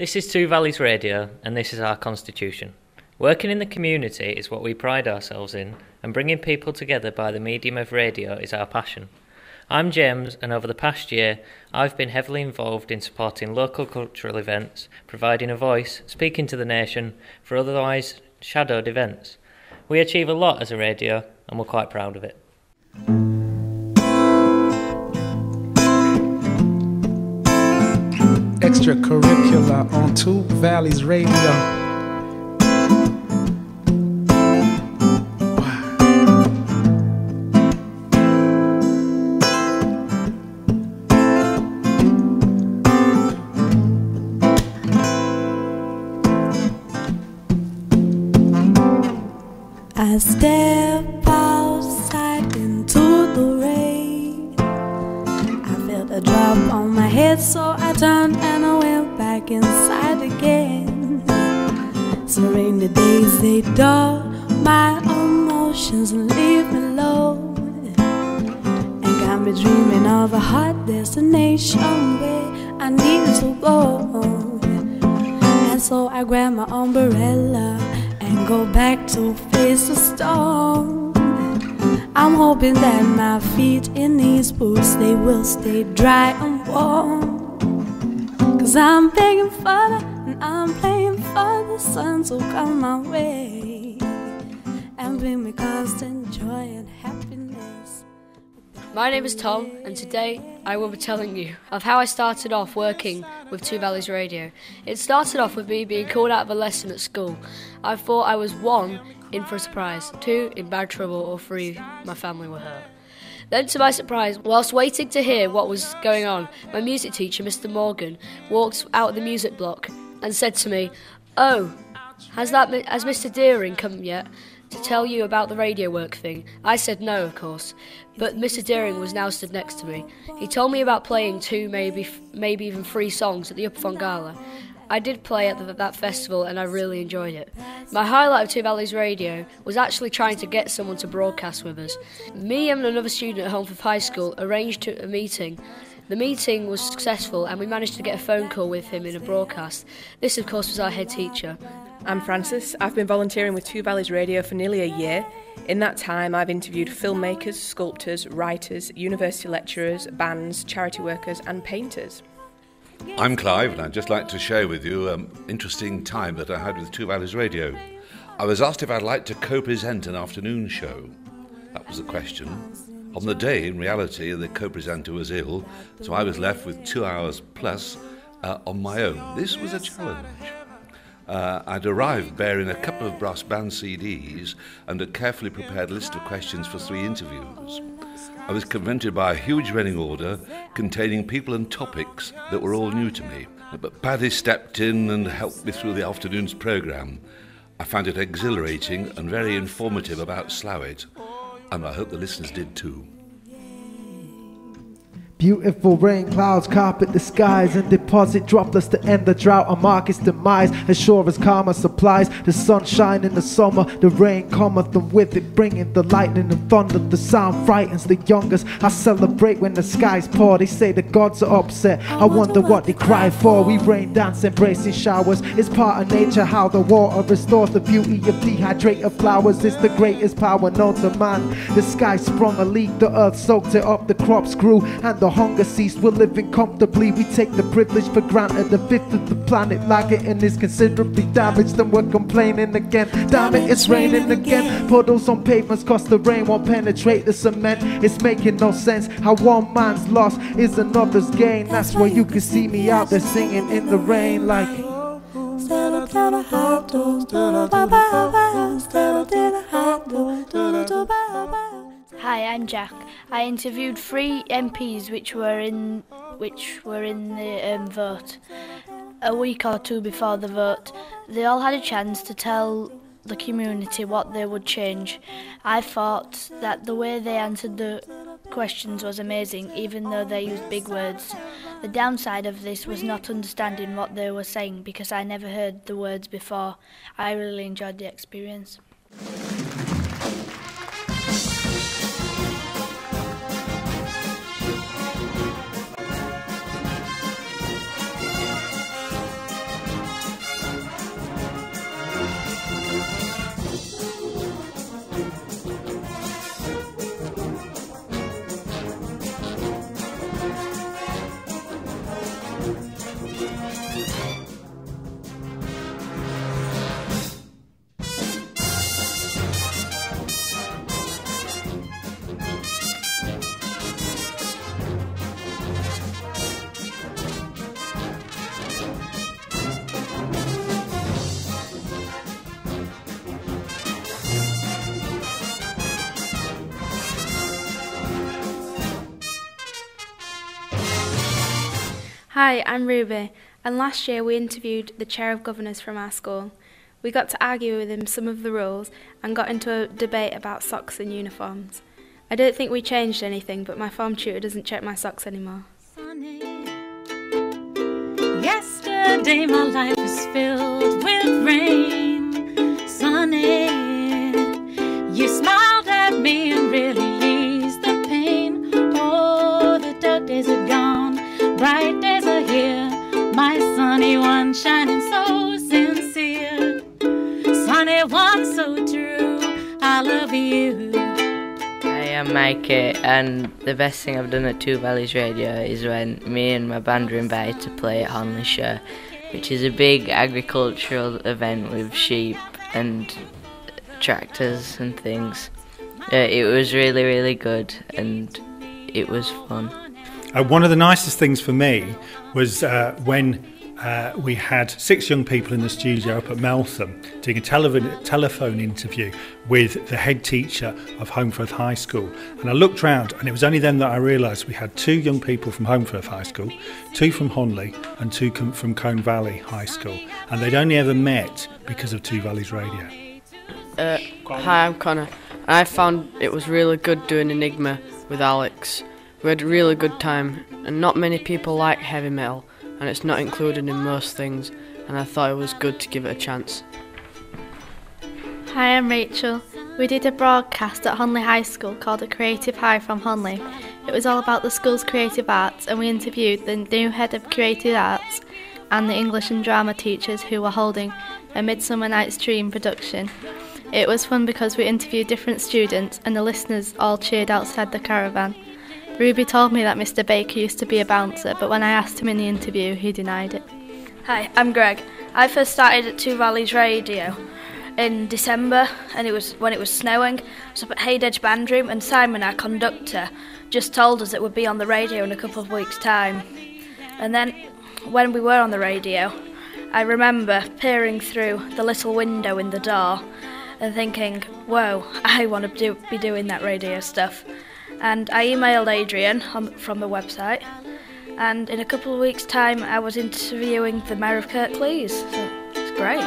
This is Two Valleys Radio, and this is our constitution. Working in the community is what we pride ourselves in, and bringing people together by the medium of radio is our passion. I'm James, and over the past year, I've been heavily involved in supporting local cultural events, providing a voice, speaking to the nation for otherwise shadowed events. We achieve a lot as a radio, and we're quite proud of it. Extracurricular on Two Valleys Radio. I step drop on my head, so I turned and I went back inside again. So rainy days they dull my emotions and leave me low, and got me dreaming of a hot destination where I need to go. And so I grab my umbrella and go back to face the storm. I'm hoping that my feet in these boots they will stay dry and warm. Cause I'm begging for and I'm praying for the sun to come my way and bring me constant joy and happiness. My name is Tom, and today I will be telling you of how I started off working with Two Valleys Radio. It started off with me being called out of a lesson at school. I thought I was one, in for a surprise, two, in bad trouble, or three, my family were hurt. Then, to my surprise, whilst waiting to hear what was going on, my music teacher, Mr. Morgan, walked out of the music block and said to me, Oh, has that has Mr. Deering come yet to tell you about the radio work thing? I said no, of course, but Mr. Deering was now stood next to me. He told me about playing two, maybe maybe even three songs at the Upper Gala. I did play at the, that festival and I really enjoyed it. My highlight of Two Valleys Radio was actually trying to get someone to broadcast with us. Me and another student at Holmfirth High School arranged a meeting. The meeting was successful and we managed to get a phone call with him in a broadcast. This, of course, was our head teacher. I'm Francis. I've been volunteering with Two Valleys Radio for nearly a year. In that time, I've interviewed filmmakers, sculptors, writers, university lecturers, bands, charity workers, and painters. I'm Clive, and I'd just like to share with you an interesting time that I had with Two Valleys Radio. I was asked if I'd like to co present an afternoon show. That was the question. On the day, in reality, the co presenter was ill, so I was left with two hours plus uh, on my own. This was a challenge. Uh, I'd arrived bearing a couple of brass band CDs and a carefully prepared list of questions for three interviews. I was confronted by a huge running order containing people and topics that were all new to me. But Paddy stepped in and helped me through the afternoon's programme. I found it exhilarating and very informative about Slaithwaite, and I hope the listeners did too. Beautiful rain clouds carpet the skies and deposit droplets to end the drought and mark its demise. As sure as karma supplies the sunshine in the summer, the rain cometh and with it bringing the lightning and thunder. The sound frightens the youngest. I celebrate when the skies pour. They say the gods are upset. I wonder what they cry for. We rain dance, embracing showers. It's part of nature how the water restores the beauty of dehydrated flowers. It's the greatest power known to man. The sky sprung a leak, the earth soaked it up, the crops grew, and the hunger ceased. We're living comfortably. We take the privilege for granted. The fifth of the planet lacking is considerably damaged, and we're complaining again. Damn it, it's raining again. Puddles on pavements, cause the rain won't penetrate the cement. It's making no sense how one man's loss is another's gain. That's why you can see me out there singing in the rain like. Hi, I'm Jack. I interviewed three MPs which were in which were in the um, vote a week or two before the vote. They all had a chance to tell the community what they would change. I thought that the way they answered the questions was amazing, even though they used big words. The downside of this was not understanding what they were saying because I never heard the words before. I really enjoyed the experience. Hi, I'm Ruby, and last year we interviewed the chair of governors from our school. We got to argue with him some of the rules and got into a debate about socks and uniforms. I don't think we changed anything, but my form tutor doesn't check my socks anymore. Sunny. Yesterday my life was filled with rain, sunny. You smiled at me and really I am Mikey, and the best thing I've done at Two Valleys Radio is when me and my band were invited to play at Honley Shire, which is a big agricultural event with sheep and tractors and things. Uh, it was really, really good, and it was fun. Uh, one of the nicest things for me was uh, when uh, we had six young people in the studio up at Meltham doing a telev- telephone interview with the head teacher of Holmfirth High School. And I looked round, and it was only then that I realised we had two young people from Holmfirth High School, two from Honley, and two com- from Colne Valley High School. And they'd only ever met because of Two Valleys Radio. Uh, hi, I'm Connor. I found it was really good doing Enigma with Alex. We had a really good time, and not many people like heavy metal, and it's not included in most things, and I thought it was good to give it a chance. Hi, I'm Rachel. We did a broadcast at Honley High School called A Creative High from Honley. It was all about the school's creative arts, and we interviewed the new head of creative arts and the English and drama teachers who were holding a Midsummer Night's Dream production. It was fun because we interviewed different students, and the listeners all cheered outside the caravan. Ruby told me that Mr. Baker used to be a bouncer, but when I asked him in the interview, he denied it. Hi, I'm Greg. I first started at Two Valleys Radio in December, and it was when it was snowing. I was up at Hade Edge Band Room, and Simon, our conductor, just told us it would be on the radio in a couple of weeks' time. And then, when we were on the radio, I remember peering through the little window in the door and thinking, "Whoa, I want to do, be doing that radio stuff." and I emailed Adrian on, from the website. And in a couple of weeks' time, I was interviewing the mayor of Kirklees. So it's great.